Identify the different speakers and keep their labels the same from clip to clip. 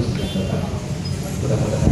Speaker 1: harus dilakukan mudah-mudahan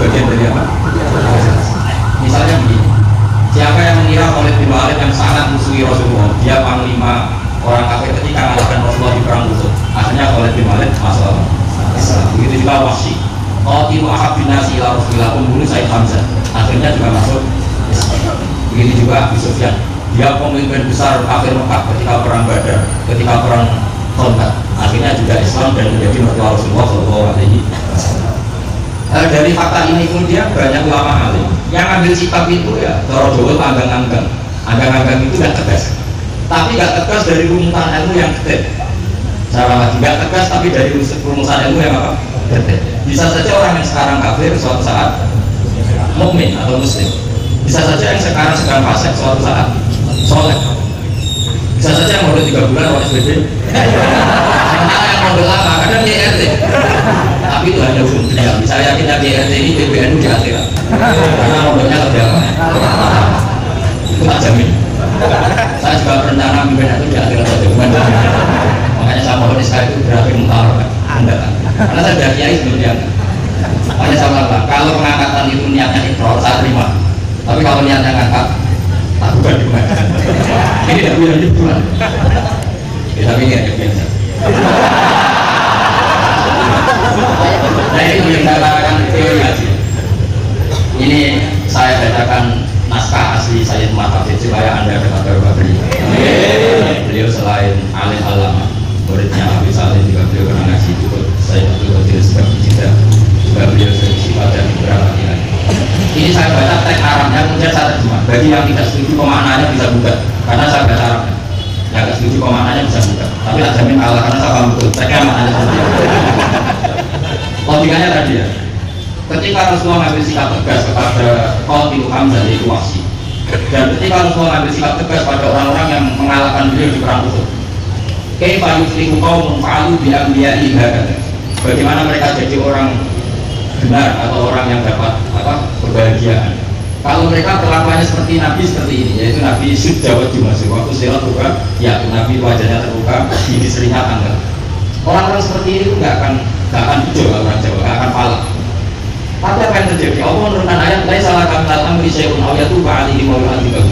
Speaker 2: bagian dari apa? Misalnya begini siapa yang mengira Khalid bin Walid yang sangat musuhi Rasulullah? Dia panglima orang kafir ketika mengalahkan Rasulullah di perang Uhud. Akhirnya Khalid bin Walid masuk Islam begitu juga Wahsy. Qatilu ahab bin nasi ila Rasulullah pembunuh Said Hamzah. Akhirnya juga masuk. Islam begitu juga Abu Sufyan. Dia pemimpin besar kafir Mekah ketika perang Badar ketika perang Khandaq akhirnya juga Islam dan menjadi mertua Rasulullah Shallallahu Alaihi Wasallam Eh, dari fakta ini kemudian banyak ulama alim. Yang ambil sikap itu ya Toro Jawa anggang-anggang anggang-anggang itu tidak tegas. Tapi nggak tegas dari rumusan ilmu yang detail. Cara lagi nggak tegas tapi dari rumusan ilmu yang apa? Detail. Bisa saja orang yang sekarang kafir suatu saat mukmin atau muslim. Bisa saja yang sekarang sedang fasik suatu saat soleh. Bisa saja yang modal tiga bulan orang SBB yang modal lama? Kadang YRT tapi itu hanya hukum dunia saya yakin yang YRT ini PBNU di akhirat karena modalnya lebih apa? Itu tak jamin. Saya juga berencana mimpin itu di akhirat saja bukan di makanya saya mohon saya itu berakhir mutar anda karena saya dari kiai sebenarnya makanya saya bilang kalau pengangkatan itu niatnya ikrar saya terima. Tapi kalau niatnya ngangkat tak bukan di ini tidak punya hiburan ya tapi ini ada biasa nah itu saya katakan teori aja ini saya bacakan naskah asli Sayyid Matafid supaya anda dapat berubah beliau selain alim alama muridnya Abi Salim juga beliau pernah ngaji juga saya Abdul Qadir sebab juga juga beliau sering sifat dan beberapa nilai ini saya baca teks Arabnya kemudian saya terjemah bagi yang tidak setuju pemaknanya bisa buka. Karena saya baca Arabnya yang tidak setuju pemaknanya bisa buka. Tapi tak jamin kalah karena saya paham betul. Teksnya maknanya logikanya tadi ya. Ketika Rasulullah mengambil sikap tegas kepada Qatil Hamzah yaitu Wahsy dan ketika Rasulullah mengambil sikap tegas pada orang-orang yang mengalahkan beliau di perang Uhud. Kaifa yuflihu qaumun fa'alu bi hakadha bagaimana mereka jadi orang benar atau orang yang dapat apa kebahagiaan? Kalau mereka perlakuannya seperti Nabi seperti ini yaitu Nabi sudah wajib masuk waktu silat buka ya Nabi wajahnya terbuka gigi seringnya tanggal orang-orang seperti ini nggak akan akan hijau kalau orang Jawa akan pala tapi apa yang terjadi? Allah menurunkan ayat lain salah kami amri syai'un aw yatuba alaihi wa yu'adzibahu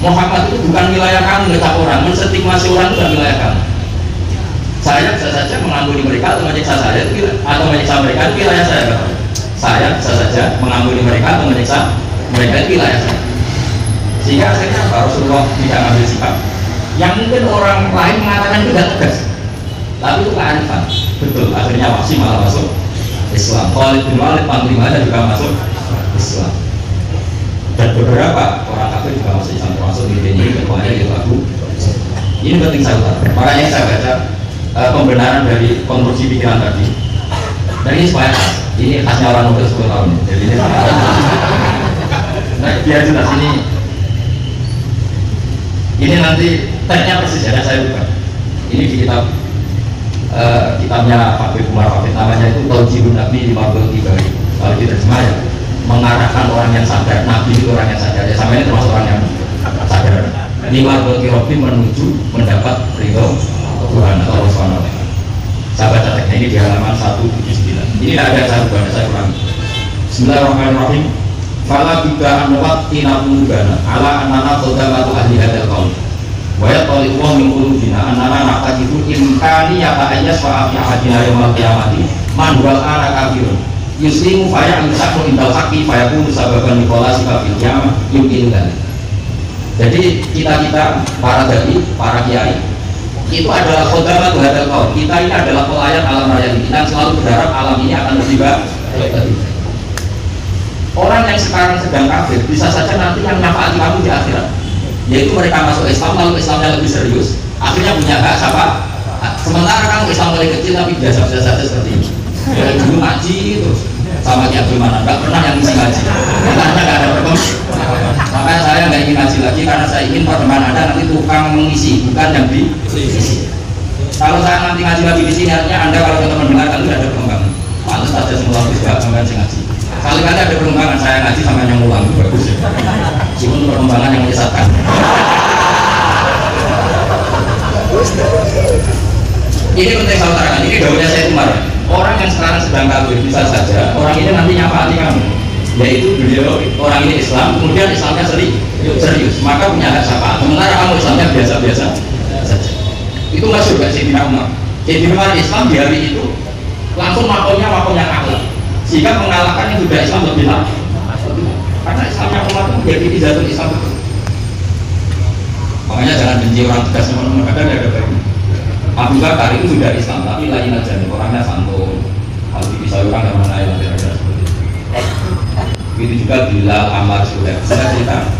Speaker 2: Muhammad itu bukan wilayah kamu ngecap orang. Menstigmasi orang itu bukan wilayah kamu. Saya bisa saja mengampuni mereka atau menyiksa saya itu atau menyiksa mereka itu wilayah saya kata saya bisa saja mengampuni mereka atau menyiksa mereka itu wilayah saya. Sehingga akhirnya apa? Rasulullah tidak mengambil sikap. Yang mungkin orang lain mengatakan itu tidak tegas. Tapi itu kearifan betul akhirnya Wahsy malah masuk Islam. Khalid bin Walid panglimanya juga masuk Islam. Dan beberapa orang kafir juga masuk Islam termasuk di sini ketuanya itu Abu ini penting saya makanya saya baca eh, pembenaran dari konstruksi pikiran tadi. Dan ini supaya ini khasnya orang umur 10 tahun. Jadi ini nah biar jelas ini. Ini nanti teksnya persis ya saya buka ini di kitab eh, kitabnya Pak B. Kumar Pak namanya itu Taujibun Nabi lima puluh tiga kalau diterjemah ya mengarahkan orang yang sadar Nabi itu orang yang sadar. Ya sama ini termasuk orang yang sadar. Lima puluh Robi menuju mendapat ridho Tuhan Allah Ta'ala. saya baca teksnya ini di halaman 179 ini ada saya bukan saya kurang Bismillahirrahmanirrahim. Fala bika anuwat tinapun gana ala anana kodamatu ahli hadal kaum wa yatoli uang min qulubina annana naqtajidu imkani yata ayas wa afi ahadina yawmal qiyamati man wal ana kafirun. Yuslimu faya yusaku indal haki faya kunu sababan nikolasi kafil kiamah yumkinu jadi kita-kita para dai, para kiai itu adalah khodama terhadap kaum. Kita ini adalah pelayan alam raya ini. Kita selalu berharap alam ini akan baik orang yang sekarang sedang kafir bisa saja nanti yang nafati kamu di akhirat yaitu mereka masuk Islam lalu Islamnya lebih serius akhirnya punya hak siapa? Sementara kamu Islam mulai kecil tapi biasa-biasa saja seperti ini. Dari dulu ngaji terus sama kayak gimana nggak pernah yang ngisi ngaji. Karena nggak ada perkembangan. Makanya saya nggak ingin ngaji lagi karena saya ingin pertemuan anda nanti tukang mengisi bukan yang diisi kalau saya nanti ngaji lagi di sini artinya anda kalau ketemu mendengarkan itu ada perkembangan. Pantas saja semua bisa mengaji ngaji. Kali-kali ada perkembangan saya ngaji sama yang ulang bagus. Ya meskipun perkembangan yang menyesatkan ini penting saya utarakan ini daunnya saya kemarin orang yang sekarang sedang kafir bisa saja orang ini nanti hati kamu. Yaitu beliau orang ini Islam kemudian Islamnya serius, serius. Maka punya hak syafaat. Sementara kamu Islamnya biasa-biasa saja. Itu masuk gak Sayyidina Umar. Sayyidina Umar Islam di hari itu langsung makomnya makom yang akhlak sehingga mengalahkan yang sudah Islam lebih lama. Karena Islamnya Umar itu menjadi izatul Islam makanya jangan benci orang tegas teman-teman. Kadang ada baiknya Abu Bakar itu sudah Islam tapi lain aja nih orangnya santun. Kalau bisa orang yang mana yang kira-kira seperti itu. Begitu juga Bilal, Amar, Sulaim saya cerita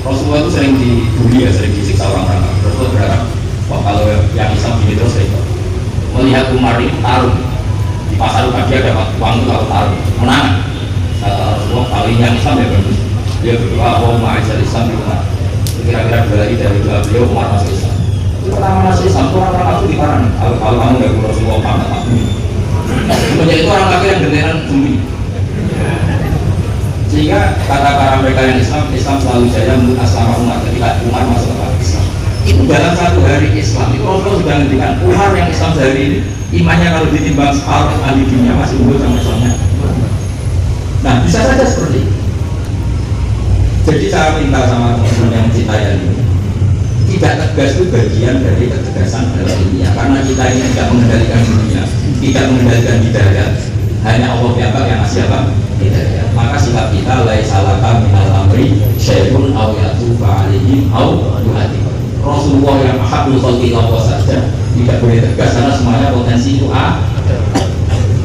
Speaker 2: Rasulullah itu sering dibully ya, sering disiksa orang-orang Rasulullah berharap wah kalau yang Islam gini terus saya melihat Umar ini tarung. Di pasar dia dapat uang itu kalau tarung. Menang. Kata Rasulullah kalau yang Islam ya bagus. Dia berdoa oh ma'ajal Islam di Umar. Kira-kira lagi dari dua beliau Umar masuk Islam. itu pertama masuk Islam itu orang-orang itu diparani kalau, kalau kamu nggak kurang aku menjadi itu orang kafir yang beneran bumi. Sehingga kata para mereka yang Islam Islam selalu jaya menurut asrama Umar ketika Umar masuk ke Islam. Itu dalam satu hari Islam itu Rasulullah sudah ngendikan Umar yang Islam sehari ini imannya kalau ditimbang separuh ahli dunia masih unggul sama Islamnya. Nah bisa saja seperti itu. Jadi saya minta sama teman-teman yang cinta ini tidak tegas itu bagian dari ketegasan dalam dunia. Karena kita ini tidak mengendalikan dunia tidak mengendalikan hidayah. Hanya Allah yang yang ngasih apa? Maka sikap kita lai salaka minal amri syai'un aw yatufa alaihim aw yuhati Rasulullah yang ahabul khalqi Allah saja tidak boleh tegas karena semuanya potensi itu A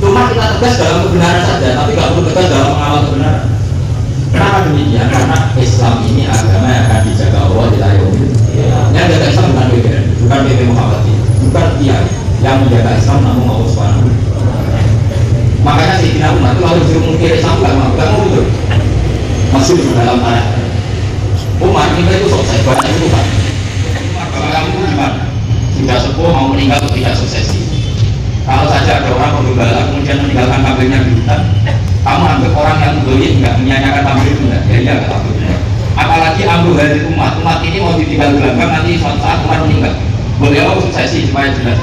Speaker 2: cuma kita tegas dalam kebenaran saja tapi tidak perlu tegas dalam mengawal kebenaran Kenapa demikian? Karena Islam ini agama yang akan dijaga Allah di ini. Yang jaga Islam bukan PBN, bukan PP Muhammad, bukan Kiai. Yang menjaga Islam namun Allah Subhanahu Makanya si Tina Umar itu lalu disuruh mengkir Islam nggak mau, nggak mau itu. Masuk di dalam tanah. Umar kita itu sukses banyak itu. Umar bapak kamu gimana? Sudah sepuh mau meninggal atau tidak suksesi? Kalau saja ada orang penggembala kemudian meninggalkan kabarnya di hutan, kamu ambil orang yang dolim nggak menyanyikan itu enggak ya iya nggak tampil apalagi ambil dari umat. Umat ini mau ditinggal gelambang nanti suatu saat umat meninggal. Beliau suksesi supaya jelas?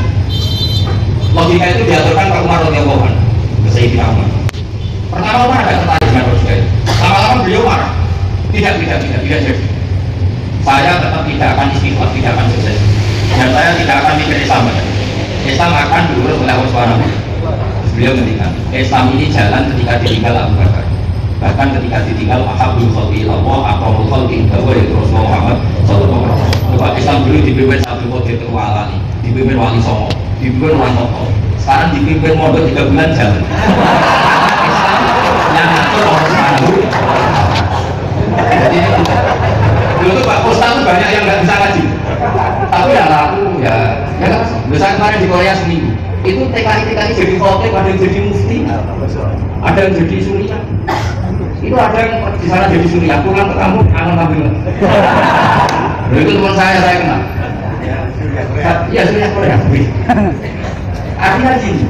Speaker 2: Logika itu diaturkan ke Umar radhiyallahu anhu ke Sayyidina Umar. Pertama Umar ada tertarik dengan Rasulullah lama-lama beliau marah. Tidak tidak tidak tidak jadi. Saya tetap tidak akan istighfar tidak akan sukses. Dan saya tidak akan mikir Islam. Islam akan diurus oleh Allah Subhanahu beliau ngendikan Islam ini jalan ketika ditinggal Abu Bakar bahkan ketika ditinggal ahabul khalqi Allah aqrabul khalqi bahwa itu Rasulullah Muhammad sallallahu alaihi wasallam Islam dulu dipimpin satu Qadir ketua alani dipimpin wali songo dipimpin wali songo sekarang dipimpin mondok tiga bulan jalan Islam yang ngatur Allah Subhanahu jadi dulu tuh Pak tuh banyak yang nggak bisa ngaji tapi ya laku ya ya kan misalnya kemarin di Korea seminggu itu TKI TKI jadi khotib ada yang jadi mufti. Ada yang jadi suria itu ada yang di sana jadi suria pulang ke kamu kangen ambil itu teman saya saya kenal. Iya suria Korea. Artinya gini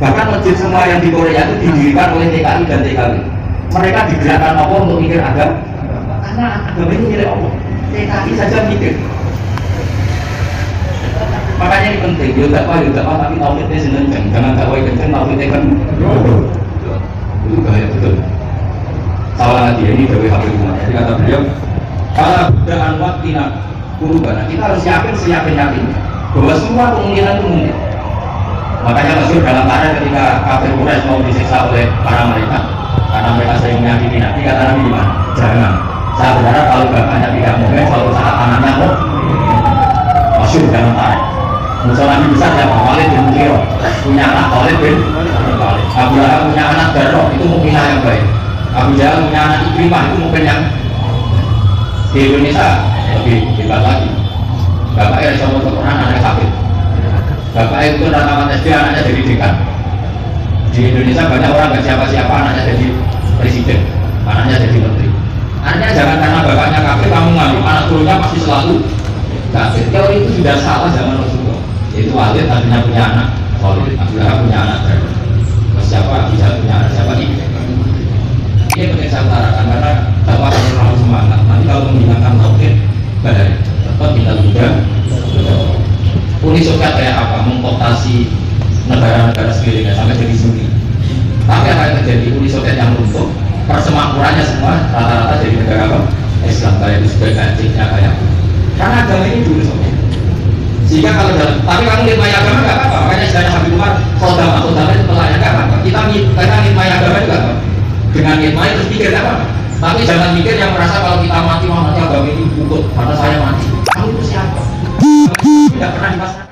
Speaker 2: bahkan masjid semua yang di Korea itu didirikan oleh TKI dan TKW. Mereka digerakkan Allah untuk mikir agama? Karena agama ini milik Allah. TKI saja mikir makanya ini penting. Ya dakwah ya dakwah tapi tauhidnya seneng jangan dakwah kenceng tauhidnya kan itu bahaya betul. Salah lagi ini dari Habib Umar. Jadi kata beliau kalau budaan waktina kurubana kita harus yakin seyakin yakin bahwa semua kemungkinan itu mungkin. Makanya masyur dalam keadaan ketika kafir Quraisy mau disiksa oleh para malaikat karena mereka sering menyakiti Nabi, kata Nabi gimana? Jangan. Saya berharap kalau bapaknya tidak mungkin, suatu saat anaknya mau masyur dalam tarik. Nabi besar siapa? Walid bin Mughirah punya anak Walid bin. Abu Lahab punya anak Darroh itu mungkin yang baik. Abu Jahal punya anak Ikrimah itu mungkin yang di Indonesia lebih hebat lagi. Bapaknya bisa untuk Quran anaknya sakit. Bapaknya itu rekaman SD anaknya jadi dekan. Di Indonesia banyak orang nggak siapa-siapa anaknya jadi presiden, anaknya jadi menteri. Artinya jangan karena bapaknya kafir kamu ngambil anak turunnya pasti selalu kafir. Teori itu sudah salah zaman Rasulullah. Itu Walid tadinya punya anak, Walid Abu Lahab punya anak, siapa Jahal punya anak, siapa ini? Ini penting saya utarakan karena dakwah terlalu semangat. Nanti kalau menghilangkan tauhid, bahaya. Tetap kita juga. Uni Soviet kayak apa? Mengkooptasi negara-negara sekelilingnya sampai jadi sendiri. Tapi apa yang terjadi? Uni Soviet yang runtuh, persemakmurannya semua rata-rata jadi negara apa? Islam kayak Uzbek, Acehnya kayak karena agama ini dulu Soviet. Sehingga kalau dalam, tapi kamu nikmati agama nggak apa-apa. Makanya istilahnya Habib Umar, atau kodam itu pelayan nggak apa-apa. Kita kita nikmati agama juga apa? Dengan nikmati terus pikir nggak apa-apa. Tapi jangan mikir yang merasa kalau kita mati, wah nanti agama ini bukut karena saya mati. Kamu itu siapa? Tidak pernah dipasang.